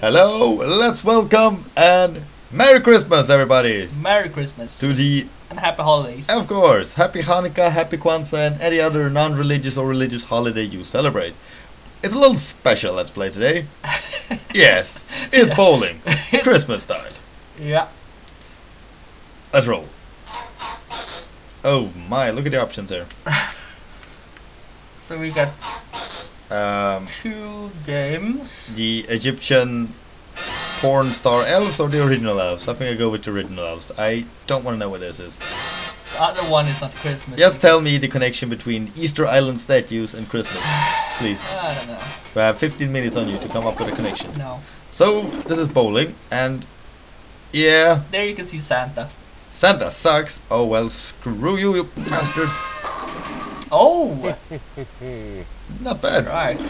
Hello, let's welcome and Merry Christmas, everybody! Merry Christmas To the, and Happy Holidays. of course, Happy Hanukkah, Happy Kwanzaa, and any other non religious or religious holiday you celebrate. It's a little special Let's Play today. yes, it's bowling. It's- Christmas style. Yeah. Let's roll. Oh my, look at the options there. So we got Um, two games. the Egyptian porn star elves or the original elves? I think I go with the original elves. I don't want to know what this is. The other one is not Christmas. Just tell me the connection between Easter Island statues and Christmas, please. I don't know. We have 15 minutes on you to come up with a connection. No. So, this is bowling, and yeah, There you can see Santa. Santa sucks. Oh well, screw you, you bastard. Oh! Not bad. right.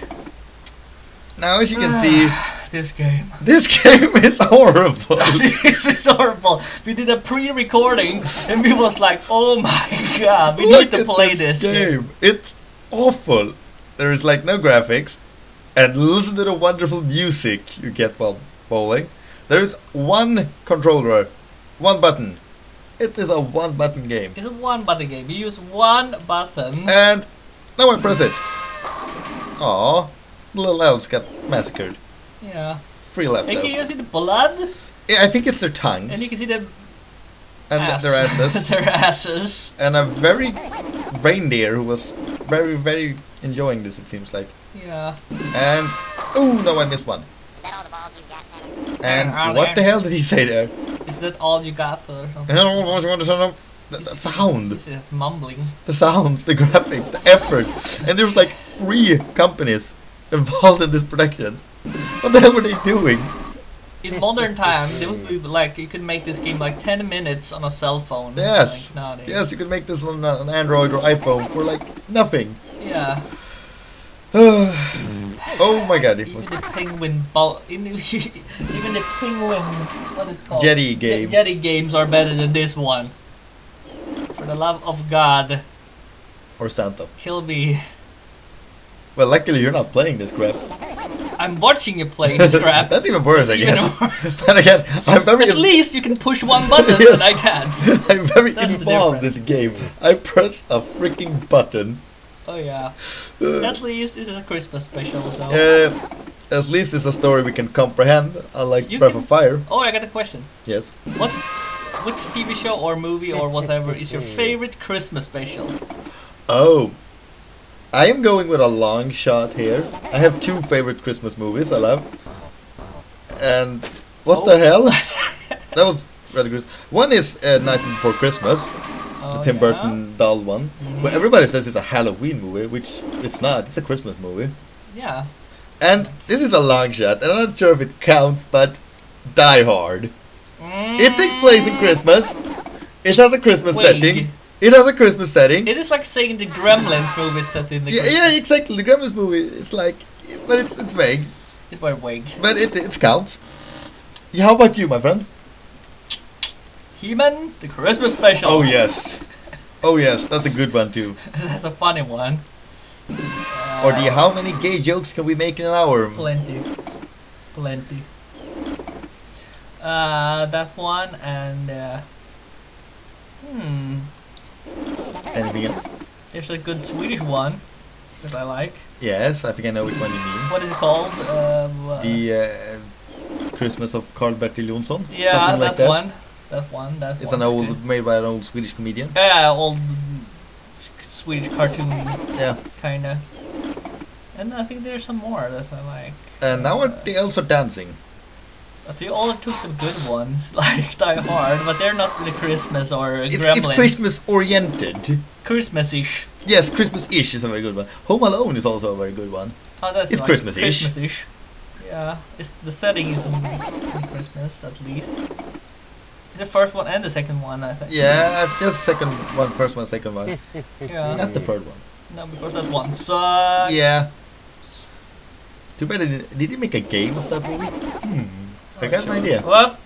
Now, as you can see, This game. this game is horrible. this is horrible. We did a pre-recording and we was like, oh my god, we Look need to play this. game. It's awful. There is like no graphics, and listen to the wonderful music you get while bowling. There is one controller, one button. It is a one-button game, It's a one button game. You use one button. and now I press it. Aw, the little elves got massacred. Yeah. Three left. And can you see the blood? Yeah, I think it's their tongues And you can see the and ass. their asses, their asses. and a very reindeer who was very, very enjoying this. It seems like. Yeah. And oh no, I missed one. And what the hell did he say there? Is that all you got or something? Hello, what you want to say? The, the sound, This is mumbling. the sounds, the graphics, the effort, and there's like three companies involved in this production. What the hell were they doing? In modern times, it would be like you could make this game like 10 minutes on a cell phone. Yes. Like. Yes, you could make this on uh, an Android or iPhone for like nothing. Yeah. oh my god, Even the penguin ball. Even the penguin. What is it called? Jetty game. Jetty games are better than this one. For the love of God, or Santa. kill me. Well, luckily you're not playing this crap. I'm watching you play this crap. That's even worse, I Even guess. but again, I'm very At least you can push one button, Yes. but I can't. I'm very That's the involved in the game. I press a freaking button. Oh yeah. Uh, At least this is a Christmas special, so. uh, at least it's a story we can comprehend, unlike You Breath can- of Fire. Oh, I got a question. Yes. What's which TV show or movie or whatever is your favorite Christmas special? Oh. I am going with a long shot here. I have two favorite Christmas movies I love. And what the Oh. hell? that was rather good. One is uh, Night Before Christmas, the Oh, Tim yeah? Burton doll one. Mhm. Well, everybody says it's a Halloween movie, which it's not. It's a Christmas movie. Yeah. And this is a long shot, and I'm not sure if it counts, but Die Hard. It takes place in Christmas. It has a Christmas Wait. setting. It has a Christmas setting. It is like saying the Gremlins movie set in the Yeah, Christmas. yeah, exactly. The Gremlins movie. It's like, but it's it's vague, It's very vague. but it it counts. Yeah, how about you, my friend? He-Man, the Christmas special. Oh yes, oh yes, that's a good one too. That's a funny one. Or the Uh, how many gay jokes can we make in an hour? Plenty. Plenty. Uh, that one and uh, hmm, Anything else? there's a good Swedish one that I like. Yes, I think I know which one you mean. What is it called? Um, uh, The uh, Christmas of Carl Bertil Jonsson. yeah, that, like that. one. That one. That It's one an old good. made by an old Swedish comedian. Yeah, old Swedish cartoon Yeah. kinda. And I think there's some more that I like. And now are Uh, they also dancing? But they all took the good ones, like Die Hard, but they're not really Christmas or It's, Gremlins. it's Christmas oriented. Christmas-ish. Yes, Christmas-ish is a very good one. Home Alone is also a very good one. Oh, that's It's like Christmas-ish. Christmas-ish. Yeah, it's the setting is in Christmas at least. The first one and the second one, I think. Yeah, just second one, first one, second one. Yeah. Not the third one. No, because that one sucks. Yeah. Too bad. Didn't, did they make a game of that movie? Hmm. I got an idea. What?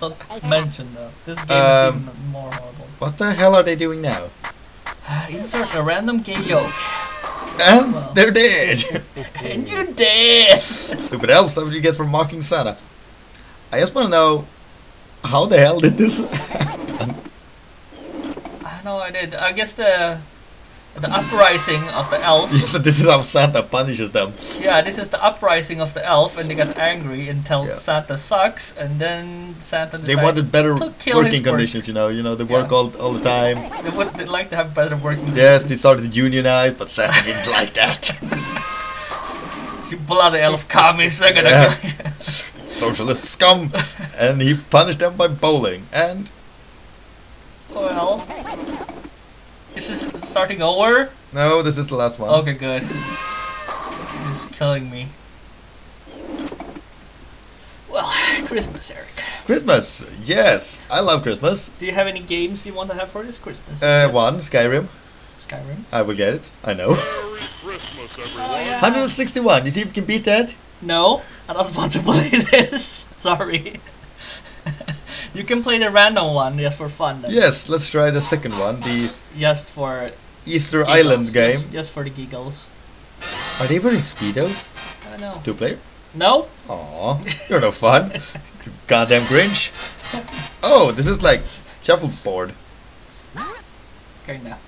Don't mention that. This game Um, is even more horrible. What the hell are they doing now? Insert a random gay joke. And Well. they're dead. and you're dead. Stupid elves, that's what you get for mocking Santa. I just want to know how the hell did this happen? I know I did. I guess the the uprising of the elf. Yes, this is how Santa punishes them. Yeah, this is the uprising of the elf, and they got angry and told Yeah. Santa sucks, and then Santa They decided wanted better to kill his working work. conditions, you know. You know, they work Yeah. all, all the time. they would they'd like to have better working. Conditions. Yes, they started to unionize, but Santa didn't like that. You bloody elf commies! I'm gonna Yeah. kill you. Socialist scum! And he punished them by bowling. And Well, This is this starting over? no, this is the last one. Okay, good. This is killing me. Well, Christmas, Eric. Christmas! Yes, I love Christmas. Do you have any games you want to have for this Christmas? Uh, one, Skyrim. Skyrim. I will get it. I know. Merry Christmas, everyone. Oh, yeah. 161. You see if you can beat that? No, I don't want to play this. Sorry. you can play the random one just for fun. Then. Yes, let's try the second one, the Just for Easter giggles, Island game. Just, just for the giggles. Are they wearing speedos? I don't know. Two player? No. Aw, you're no fun. You goddamn Grinch. Oh, this is like shuffleboard. Kinda.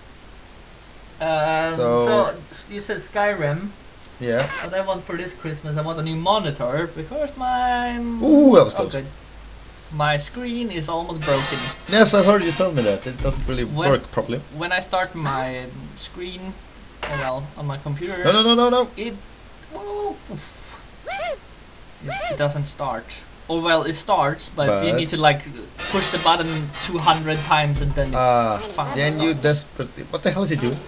Um, So- so, you said Skyrim. Yeah. What I want for this Christmas, I want a new monitor because my Ooh, that was oh, close. good. My screen is almost broken. Yes, I've heard you tell me that. It doesn't really When- work properly. When I start my screen, oh well, on my computer, No, no, no, no, no. it, whoa, it doesn't start. Oh well, it starts, but, you need to like push the button 200 times and then it's ah, fine. then you desperately. What the hell is he doing?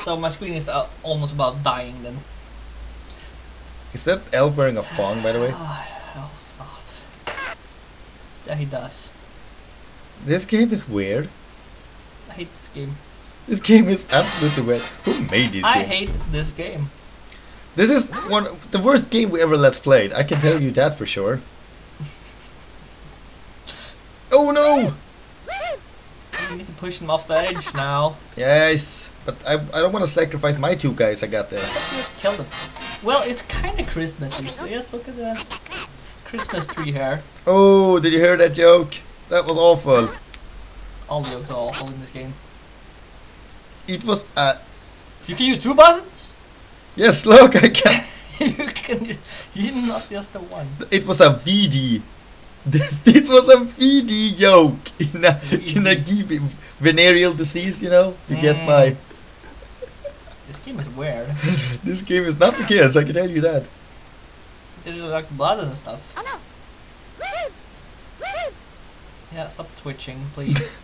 So my screen is uh, almost about dying then. Is that elf wearing a thong, by the way? Oh, it's not. Yeah, he does. This game is weird. I hate this game. This game is absolutely weird. Who made this I game? I hate this game. This is one the worst game we ever let's played. I can tell you that for sure. Oh no! You need to push him off the edge now. Yes, but I, I don't want to sacrifice my two guys I got there. Just kill them. Well, it's kind of Christmassy. Just look at the Christmas tree here. Oh, did you hear that joke? That was awful. All jokes are awful in this game. It was a You can use two buttons. yes. Look, I can. you can. You're not just the one. It was a VD. This it was a VD joke in a in a GB venereal disease. You know, you get Mm. by. This game is weird. This game is not the case. I can tell you that. There's like blood and stuff. Oh no! Yeah, stop twitching, please.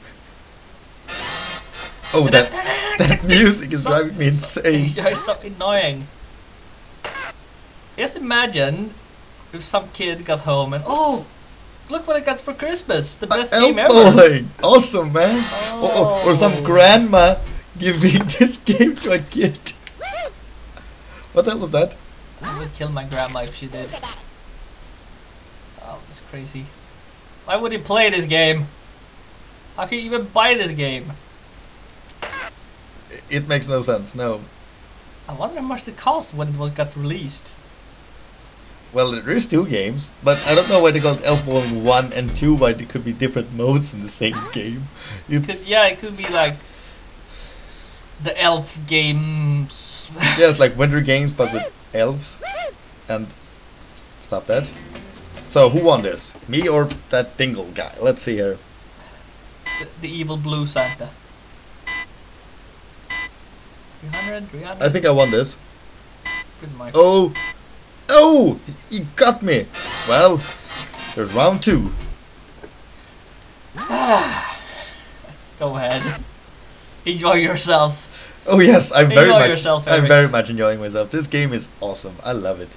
Oh, that that music is So- driving me insane. Yeah, it's so annoying. Just imagine if some kid got home and oh, look what I got for Christmas, the best game ever. Awesome, man. Oh. Or, or, or some Oh. grandma giving this game to a kid. What the hell was that? I would kill my grandma if she did. Oh, it's crazy. Why would he play this game? How can you even buy this game? It makes no sense. No. I wonder how much it cost when it was- got released. Well, there is two games, but I don't know why they called Elf 1 and 2, why there could be different modes in the same game. Could, yeah, it could be like the elf games. yeah, it's like Winter Games, but with elves. And stop that. So, who won this? Me or that Dingle guy? Let's see here. the, the evil blue Santa. 300, 300? I think I won this. much. Oh! Oh! You got me! Well, there's round two. Go ahead. Enjoy yourself. Oh yes, I'm very Enjoy much. yourself, I'm very much enjoying myself. This game is awesome. I love it.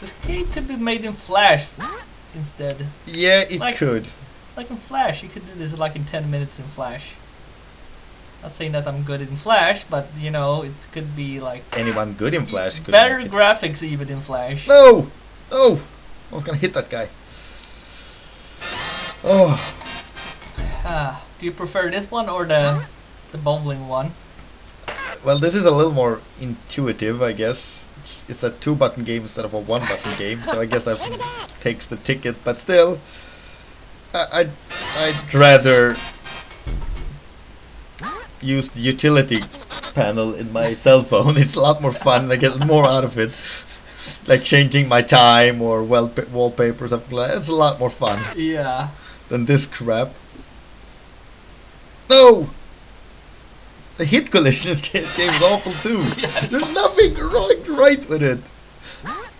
This game could be made in Flash instead. Yeah, it Like- could. Like in Flash, you could do this like in 10 minutes in Flash. Not saying that I'm good in Flash, but you know, it could be like Anyone good in Flash could better make it. graphics even in Flash. No! No! I was gonna hit that guy. Oh, Ah, do you prefer this one or the The bowling one. Well, this is a little more intuitive, I guess. It's, it's a two button game instead of a one button game, so I guess that takes the ticket. But still, I, I'd, I'd rather use the utility panel in my cell phone. It's a lot more fun. I get more out of it. Like changing my time or well wallpaper or something like that. It's a lot more fun Yeah. than this crap. No! The hit collision in this game is awful too. There's nothing wrong right with it.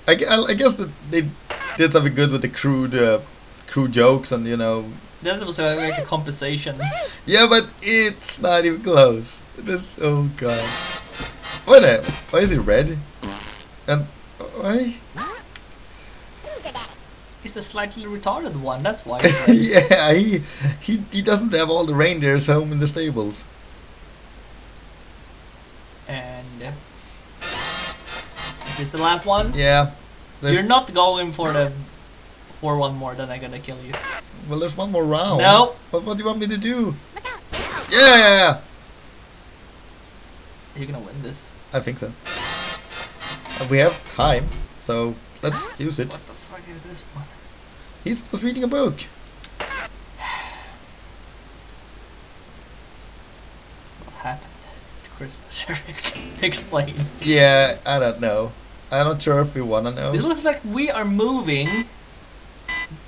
I, gu- I guess that they did something good with the crude, uh, crude jokes and you know. That was uh, like a compensation. Yeah, but it's not even close. This oh god. Why the? Why is it red? And why? It's the slightly retarded one. That's why. Yeah, he he he doesn't have all the reindeers home in the stables. and uh, is this the last one? Yeah. You're not going for the for one more, then I'm gonna kill you. well, there's one more round. No. But what do you want me to do? Yeah, You're gonna win this. I think so. And we have time, so let's use it. What the fuck is this one? He was reading a book. What happened to Christmas, Eric? Explain. Yeah, I don't know. I'm not sure if we wanna know. It looks like we are moving.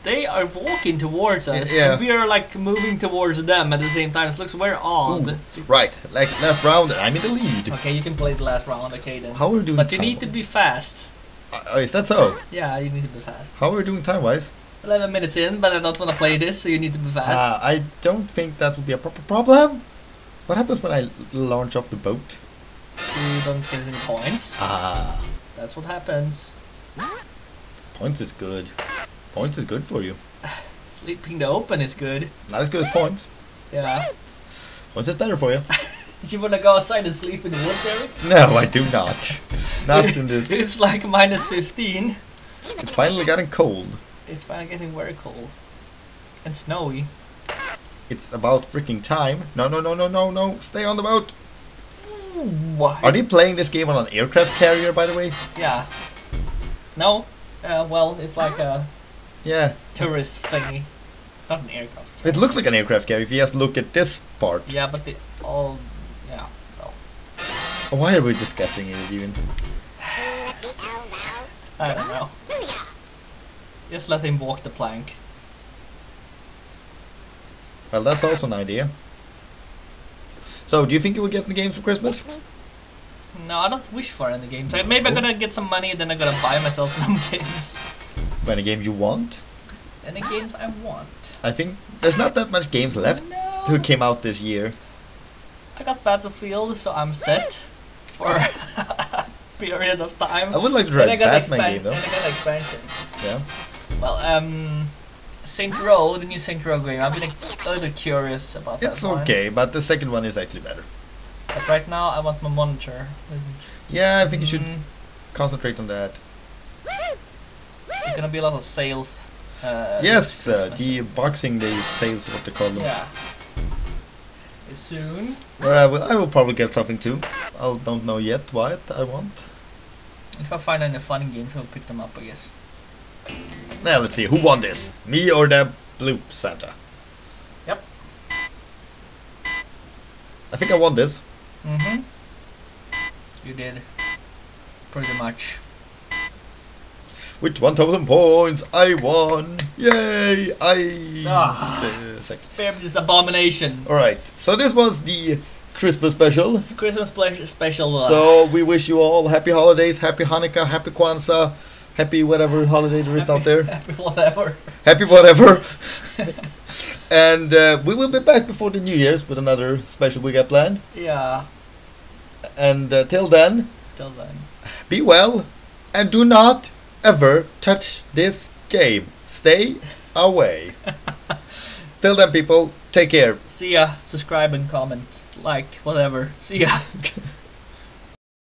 They are walking towards us, yeah. and we are like moving towards them at the same time. It looks very odd. Ooh, Right, like last round, I'm in the lead. Okay, you can play the last round, okay then. How are we doing? But you need to be fast. Uh, is that so? Yeah, you need to be fast. How are we doing time wise? 11 minutes in, but I don't want to play this, so you need to be fast. Uh, I don't think that would be a proper problem. What happens when I launch off the boat? you don't get any points. Ah, That's what happens. points is good. Points is good for you. Sleeping the open is good. Not as good as points. Yeah. Points is better for you. You wanna go outside and sleep in the woods, Eric? No, I do not. Not in this. it's like minus 15. It's finally getting cold. It's finally getting very cold. And snowy. It's about freaking time. No, no, no, no, no, no. Stay on the boat. Why? Are they playing this game on an aircraft carrier, by the way? Yeah. No. Uh, well, it's like a Yeah. tourist thingy. Not an aircraft. It looks like an aircraft carrier if you just look at this part. Yeah, but they all. Yeah. Well, Why are we discussing it even? I don't know. Just let him walk the plank. Well, that's also an idea. So, do you think you will get in the games for Christmas? No, I don't wish for any games. I, maybe I'm gonna get some money, then I'm gonna buy myself some games. Any games you want? Any games I want. I think there's not that much games left No. who came out this year. I got Battlefield, so I'm set for a period of time. I would like to try a Batman game though. And I got expansion. Yeah. Well, um, Saint Row, the new Saint Row game. I've been a little curious about It's that one. It's okay, but the second one is actually better. But right now, I want my monitor. Yeah, I think you should Mm, concentrate on that. Gonna be a lot of sales. Uh, yes, uh, the Boxing Day sales, what they call them. Yeah. Soon. Well, I will, I will probably get something too. I don't know yet what I want. If I find any fun games, I'll pick them up, I guess. Now let's see, who won this? Me or the Blue Santa? Yep. I think I won this. Mm-hmm. You did. Pretty much. With 1000 points, I won! Yay! I. Ah. Spare this abomination. Alright, so this was the Christmas special. Christmas special. Uh, So we wish you all happy holidays, happy Hanukkah, happy Kwanzaa, happy whatever holiday there is out there. happy whatever. Happy whatever. and uh, we will be back before the New Year's with another special we got planned. Yeah. And uh, till then, Till then. be well and do not ever touch this game. Stay away. till then, people, take care. See ya. Subscribe and comment. Like, whatever. See ya.